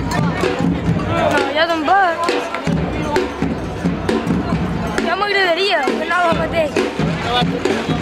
No, ja te'n vas. Ja m'agradaria, però no el mateix.